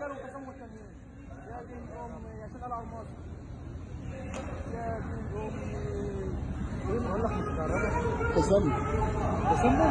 قالوا قسموا التانيين يا دين امي يا شيخ العرماس يا دين امي والله قسم قسموا؟